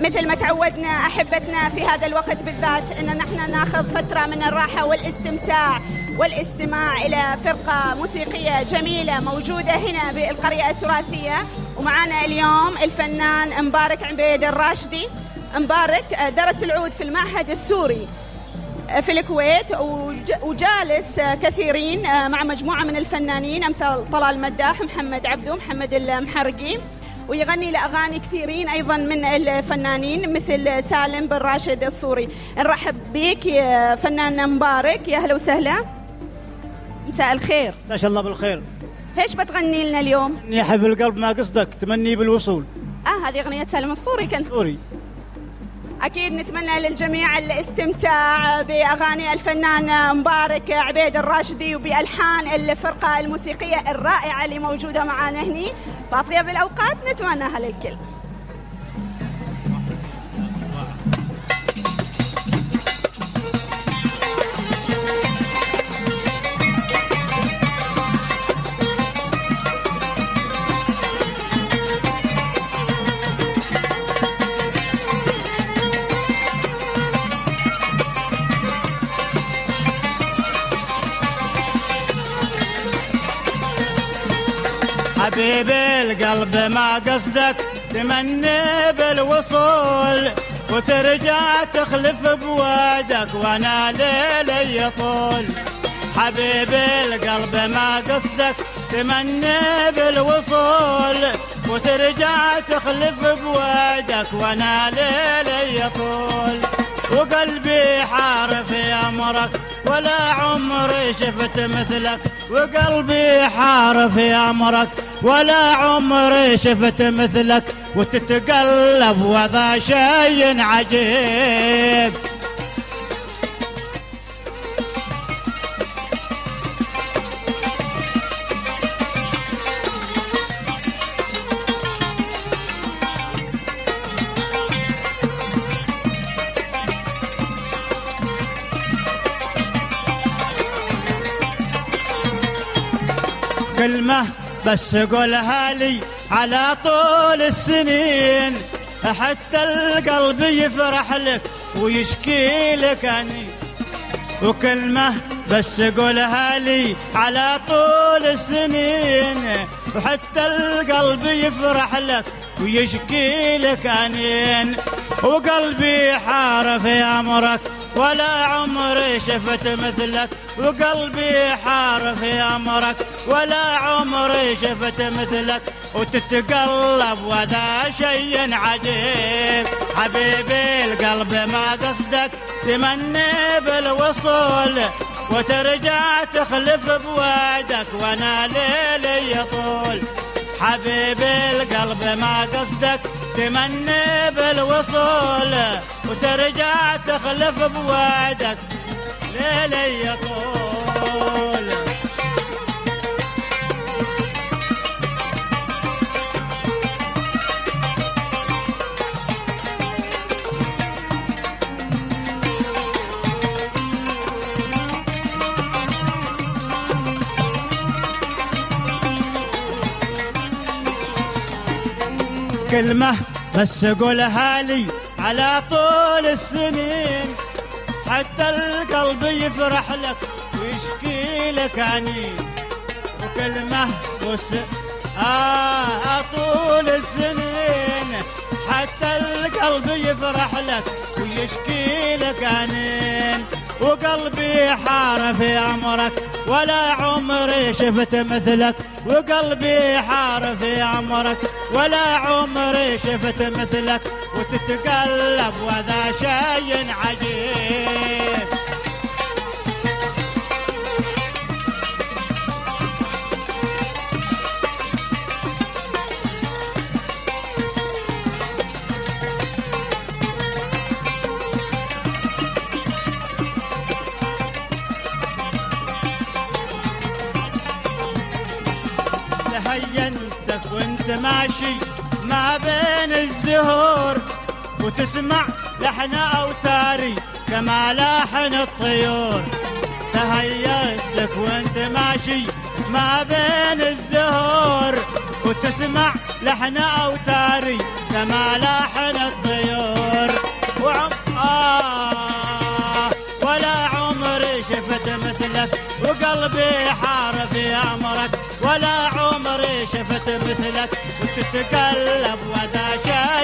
مثل ما تعودنا أحبتنا في هذا الوقت بالذات إن نحن ناخذ فترة من الراحة والاستمتاع والاستماع إلى فرقة موسيقية جميلة موجودة هنا بالقرية التراثية. ومعنا اليوم الفنان مبارك عبيد الراشدي. مبارك درس العود في المعهد السوري في الكويت وجالس كثيرين مع مجموعة من الفنانين أمثال طلال مداح محمد عبدو محمد المحرقي. ويغني لأغاني كثيرين أيضا من الفنانين مثل سالم بن راشد الصوري. نرحب بك يا فنان مبارك يا أهلا وسهلا. مساء الخير. مساء الله بالخير. إيش بتغني لنا اليوم؟ يا حب القلب ما قصدك تمني بالوصول. آه هذه أغنية سالم الصوري كان سوري أكيد نتمنى للجميع الاستمتاع بأغاني الفنان مبارك عبيد الراشدي وبألحان الفرقة الموسيقية الرائعة اللي موجودة معنا هني. فأطيب الأوقات نتمناها للكل. حبيب القلب ما قصدك تمني بالوصول وترجع تخلف بوعدك وأنا ليلي يطول. حبيب القلب ما قصدك تمني بالوصول وترجع تخلف بوعدك وأنا ليلي يطول. وقلبي حار في امرك ولا عمري شفت مثلك. وقلبي حار في امرك ولا عمري شفت مثلك وتتقلب وذا شيء عجيب. كلمة بس قولها لي على طول السنين حتى القلب يفرح لك ويشكي لك أني. وكلمة بس قولها لي على طول السنين وحتى القلب يفرح لك ويشكي لك أنين وقلبي حار في أمرك ولا عمري شفت مثلك. وقلبي حار في أمرك ولا عمري شفت مثلك وتتقلب وذا شيء عجيب. حبيبي القلب ما قصدك تمني بالوصول وترجع تخلف بوعدك وأنا ليلي يطول. حبيبي القلب ما قصدك تمني بالوصول وترجع تخلف بوعدك ليلي يطول. كلمة بس قولها لي على طول السنين. حتى القلب يفرح لك ويشكي لك عنين. وكلمة بس آه طول السنين. حتى القلب يفرح لك ويشكي لك عنين. وقلبي حار في عمرك ولا عمري شفت مثلك وقلبي حار في عمرك. ولا عمري شفت مثلك وتتقلب وذا شيء عجيب. ماشي ما بين الزهور وتسمع لحن أوتاري كما لحن الطيور. تهيأت لك وأنت ماشي ما بين الزهور وتسمع لحن أوتاري كما لحن الطيور. وعم آه ولا عمري شفت مثلك وقلبي حار في أمرك. ولا عمري شفت مثلك وتتقلب وذا عجيب